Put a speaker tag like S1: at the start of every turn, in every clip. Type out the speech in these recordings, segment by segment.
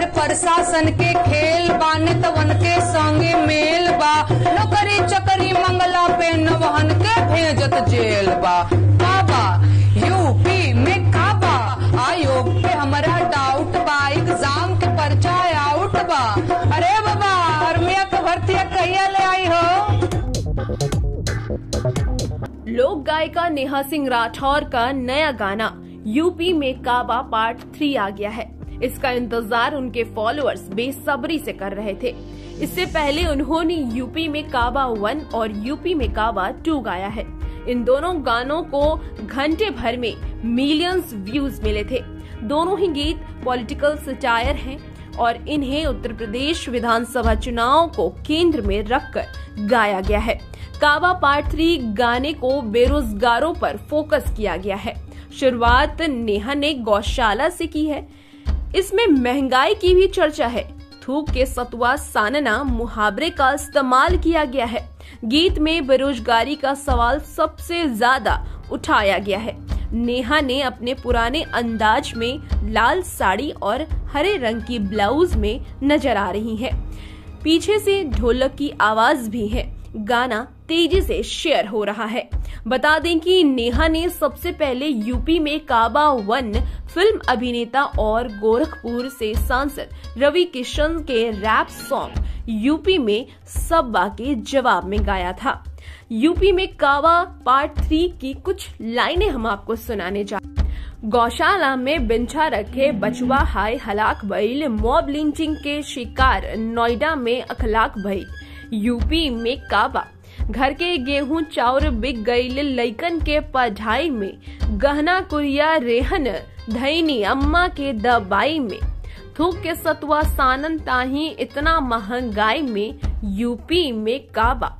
S1: और प्रशासन के खेल बा नेतवन के संगे मेल बा। नौकरी चकरी मंगला पे नवहन के भेजत जेल बा। काबा यूपी में काबा आयोग पे हमारा डाउट बा एग्ज़ाम के पर्चा आउट बा। अरे बाबा आर्मिया के भर्ती कहिया ले आई हो?
S2: लोक गायिका नेहा सिंह राठौर का नया गाना। यूपी में काबा पार्ट थ्री आ गया है। इसका इंतज़ार उनके फॉलोअर्स बेसब्री से कर रहे थे। इससे पहले उन्होंने यूपी में काबा वन और यूपी में काबा टू गाया है। इन दोनों गानों को घंटे भर में मिलियंस व्यूज़ मिले थे। दोनों ही गीत पॉलिटिकल सटायर हैं और इन्हें उत्तर प्रदेश विधानसभा चुनाव को केंद्र में रखकर गाया गया है। काबा पार्ट थ्री गाने को बेरोजगारों पर फोकस किया गया है। शुरुआत नेहा ने गौशाला से की है। इसमें महँगाई की भी चर्चा है। थूक के सतुआ सानना मुहावरे का इस्तेमाल किया गया है। गीत में बेरोजगारी का सवाल सबसे ज़्यादा उठाया गया है। नेहा ने अपने पुराने अंदाज में लाल साड़ी और हरे रंग की ब्लाउज में नज़र आ रही है। पीछे से ढोलक की आवाज़ भी है। गाना तेज़ी से शेयर हो रहा है। बता दें कि नेहा ने सबसे पहले यूपी में काबा वन फ़िल्म अभिनेता और गोरखपुर से सांसद रवि किशन के रैप सॉन्ग यूपी में सब्बा के जवाब में गाया था। यूपी में कावा पार्ट थ्री की कुछ लाइनें हम आपको सुनाने जा गौशाला में बिंछा रखे बचुआ हाय हलाक भइल मॉब लिंचिंग के शिकार, नोएडा में अखलाक भइल यूपी में काबा घर के गेहूँ चाउर बिक गई, लइकन के पढ़ाई में गहना कुरिया रेहन धैनी अम्मा के दवाई में। थूक के सतुआ सानन ताही इतना महँगाई में यूपी में काबा।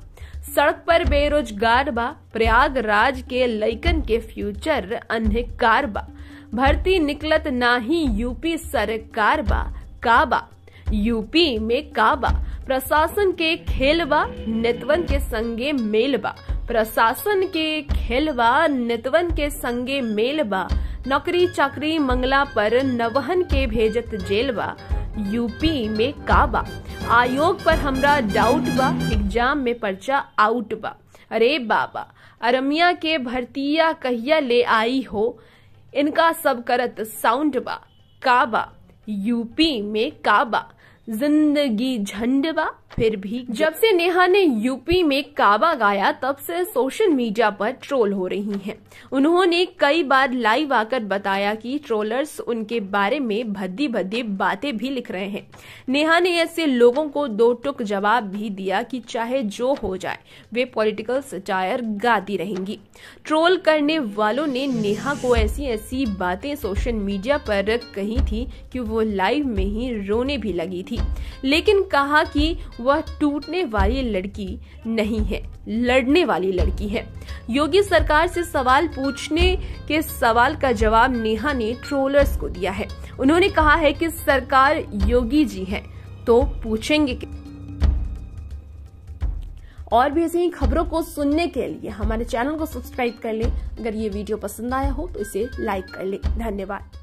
S2: सड़क पर बेरोजगार बा, प्रयागराज के लइकन के फ्यूचर अंधकार बा। भर्ती निकलत नाही यूपी सरकार बा, काबा। यूपी में काबा। प्रशासन के खेलवा नेतवन के संगे मेलबा प्रशासन के खेलवा नेतवन के संगे मेलबा नौकरी चाकरी मंगला पर नवहन के भेजत जेलबा यूपी में काबा। आयोग पर हमरा डाउट बा, एग्ज़ाम में पर्चा आउट बा। अरे बाबा, अरमिया के भर्तिया कहिया ले आई हो? इनका सब करत साउंड बा। काबा, यूपी में काबा। ज़िंदगी झंडवा, फिर भी जब से नेहा ने यूपी में काबा गाया, तब से सोशल मीडिया पर ट्रोल हो रही हैं। उन्होंने कई बार लाइव आकर बताया कि ट्रोलर्स उनके बारे में भद्दी भद्दी बातें भी लिख रहे हैं। नेहा ने ऐसे लोगों को दो टुक जवाब भी दिया कि चाहे जो हो जाए, वे पॉलिटिकल सटायर गाती रहेंगी। ट्रोल करने वालों ने नेहा को ऐसी ऐसी बातें सोशल मीडिया पर कही थी कि वो लाइव में ही रोने भी लगी थी। लेकिन कहा कि वह टूटने वाली लड़की नहीं है, लड़ने वाली लड़की है। योगी सरकार से सवाल पूछने के सवाल का जवाब नेहा ने ट्रोलर्स को दिया है। उन्होंने कहा है कि सरकार योगी जी है तो पूछेंगे और भी ऐसी खबरों को सुनने के लिए हमारे चैनल को सब्सक्राइब कर लें। अगर ये वीडियो पसंद आया हो तो इसे लाइक कर लें। धन्यवाद।